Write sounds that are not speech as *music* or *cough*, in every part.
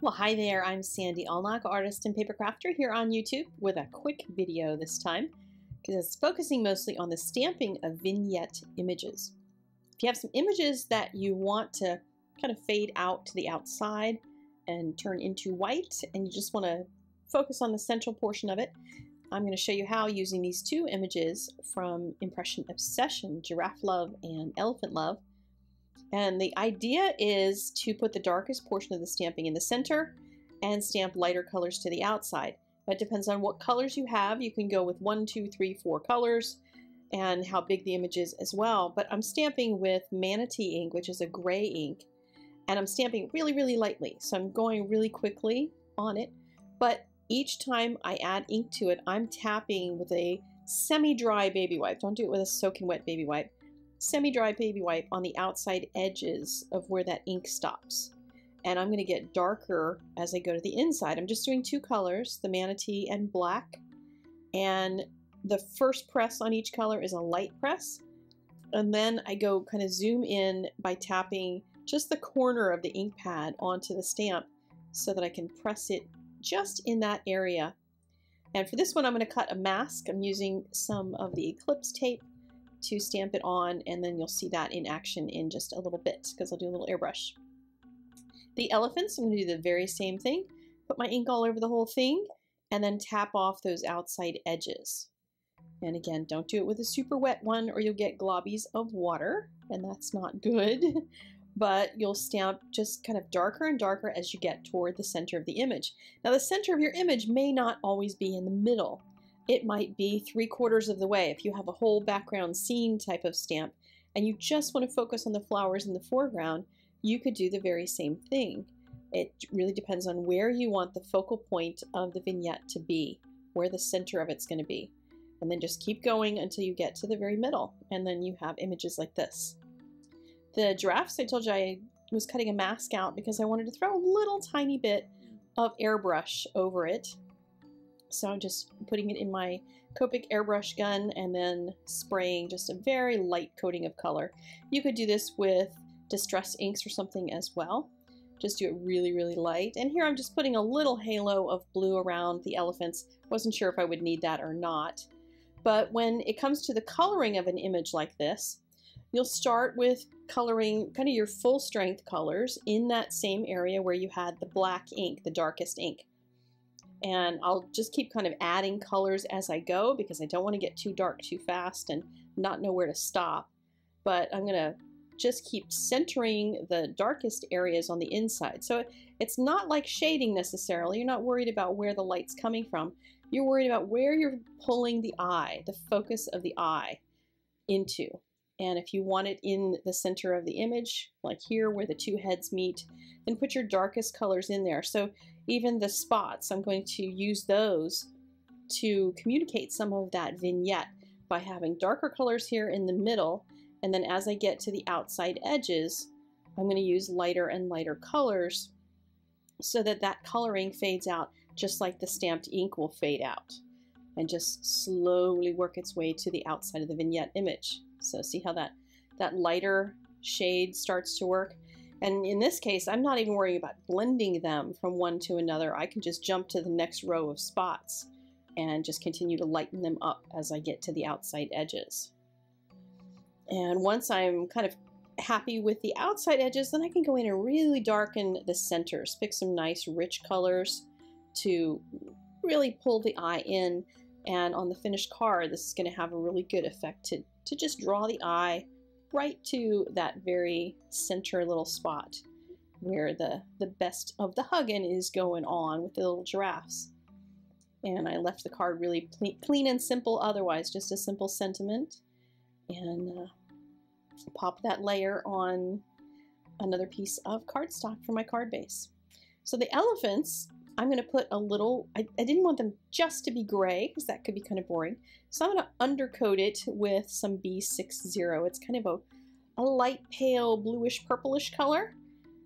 Well, hi there, I'm Sandy Allnock, artist and paper crafter here on YouTube with a quick video this time because it's focusing mostly on the stamping of vignette images. If you have some images that you want to kind of fade out to the outside and turn into white and you just want to focus on the central portion of it, I'm going to show you how using these two images from Impression Obsession, Giraffe Love and Elephant Love, and the idea is to put the darkest portion of the stamping in the center and stamp lighter colors to the outside. That depends on what colors you have. You can go with one, two, three, four colors and how big the image is as well. But I'm stamping with Manatee ink, which is a gray ink, and I'm stamping really, really lightly. So I'm going really quickly on it. But each time I add ink to it, I'm tapping with a semi-dry baby wipe. Don't do it with a soaking wet baby wipe semi-dry baby wipe on the outside edges of where that ink stops. And I'm going to get darker as I go to the inside. I'm just doing two colors, the manatee and black. And the first press on each color is a light press. And then I go kind of zoom in by tapping just the corner of the ink pad onto the stamp so that I can press it just in that area. And for this one, I'm going to cut a mask. I'm using some of the Eclipse tape to stamp it on and then you'll see that in action in just a little bit because I'll do a little airbrush. The elephants, I'm going to do the very same thing. Put my ink all over the whole thing and then tap off those outside edges. And again, don't do it with a super wet one or you'll get globbies of water and that's not good. *laughs* but you'll stamp just kind of darker and darker as you get toward the center of the image. Now the center of your image may not always be in the middle it might be three quarters of the way. If you have a whole background scene type of stamp and you just want to focus on the flowers in the foreground, you could do the very same thing. It really depends on where you want the focal point of the vignette to be, where the center of it's going to be. And then just keep going until you get to the very middle, and then you have images like this. The giraffes, I told you I was cutting a mask out because I wanted to throw a little tiny bit of airbrush over it so I'm just putting it in my Copic airbrush gun and then spraying just a very light coating of color. You could do this with distress inks or something as well. Just do it really, really light. And here I'm just putting a little halo of blue around the elephants. Wasn't sure if I would need that or not. But when it comes to the coloring of an image like this, you'll start with coloring kind of your full strength colors in that same area where you had the black ink, the darkest ink and I'll just keep kind of adding colors as I go because I don't want to get too dark too fast and not know where to stop. But I'm going to just keep centering the darkest areas on the inside. So it's not like shading necessarily. You're not worried about where the light's coming from. You're worried about where you're pulling the eye, the focus of the eye into. And if you want it in the center of the image, like here where the two heads meet, then put your darkest colors in there. So even the spots, I'm going to use those to communicate some of that vignette by having darker colors here in the middle. And then as I get to the outside edges, I'm going to use lighter and lighter colors so that that coloring fades out just like the stamped ink will fade out and just slowly work its way to the outside of the vignette image. So see how that, that lighter shade starts to work? And in this case, I'm not even worrying about blending them from one to another. I can just jump to the next row of spots and just continue to lighten them up as I get to the outside edges. And once I'm kind of happy with the outside edges, then I can go in and really darken the centers, pick some nice rich colors to really pull the eye in. And on the finished card, this is going to have a really good effect to, to just draw the eye right to that very center little spot where the, the best of the hugging is going on with the little giraffes. And I left the card really clean and simple otherwise, just a simple sentiment. And uh, pop that layer on another piece of cardstock for my card base. So the elephants I'm going to put a little, I, I didn't want them just to be gray because that could be kind of boring. So I'm going to undercoat it with some B60. It's kind of a, a light pale bluish purplish color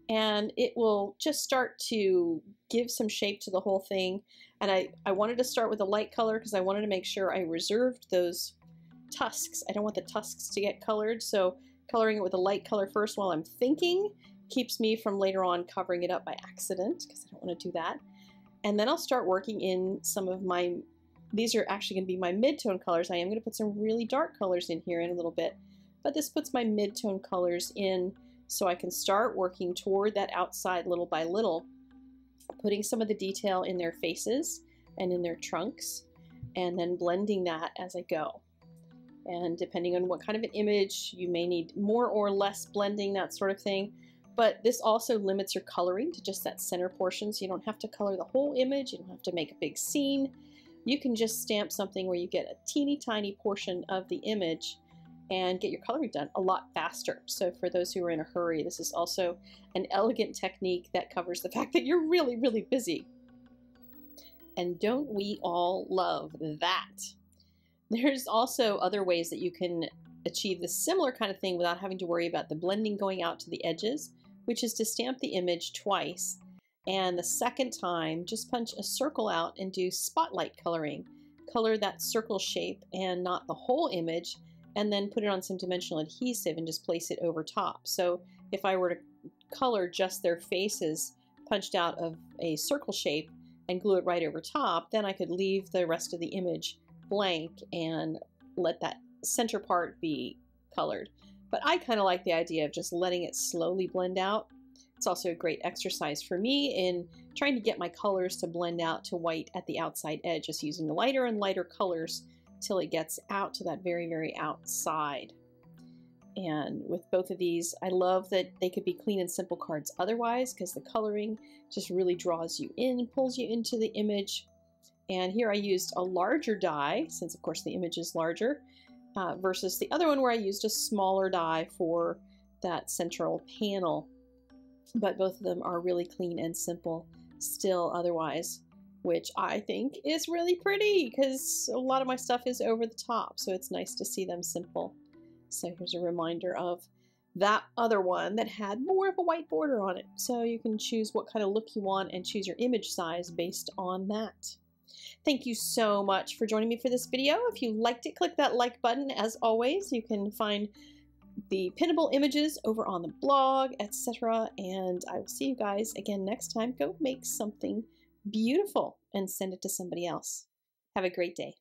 and it will just start to give some shape to the whole thing. And I, I wanted to start with a light color because I wanted to make sure I reserved those tusks. I don't want the tusks to get colored, so coloring it with a light color first while I'm thinking keeps me from later on covering it up by accident because I don't want to do that. And then I'll start working in some of my, these are actually going to be my mid-tone colors. I am going to put some really dark colors in here in a little bit, but this puts my mid-tone colors in so I can start working toward that outside little by little, putting some of the detail in their faces and in their trunks, and then blending that as I go. And depending on what kind of an image, you may need more or less blending, that sort of thing. But this also limits your coloring to just that center portion, so you don't have to color the whole image, you don't have to make a big scene. You can just stamp something where you get a teeny tiny portion of the image and get your coloring done a lot faster. So for those who are in a hurry, this is also an elegant technique that covers the fact that you're really, really busy. And don't we all love that? There's also other ways that you can achieve the similar kind of thing without having to worry about the blending going out to the edges, which is to stamp the image twice. And the second time, just punch a circle out and do spotlight coloring. Color that circle shape and not the whole image, and then put it on some dimensional adhesive and just place it over top. So if I were to color just their faces punched out of a circle shape and glue it right over top, then I could leave the rest of the image blank and let that center part be colored. But I kind of like the idea of just letting it slowly blend out. It's also a great exercise for me in trying to get my colors to blend out to white at the outside edge, just using lighter and lighter colors till it gets out to that very, very outside. And with both of these, I love that they could be clean and simple cards otherwise because the coloring just really draws you in, pulls you into the image. And here I used a larger die, since of course the image is larger, uh, versus the other one where I used a smaller die for that central panel. But both of them are really clean and simple still otherwise which I think is really pretty because a lot of my stuff is over the top, so it's nice to see them simple. So here's a reminder of that other one that had more of a white border on it. So you can choose what kind of look you want and choose your image size based on that. Thank you so much for joining me for this video. If you liked it, click that like button. As always, you can find the pinnable images over on the blog, etc. And I will see you guys again next time. Go make something beautiful and send it to somebody else. Have a great day.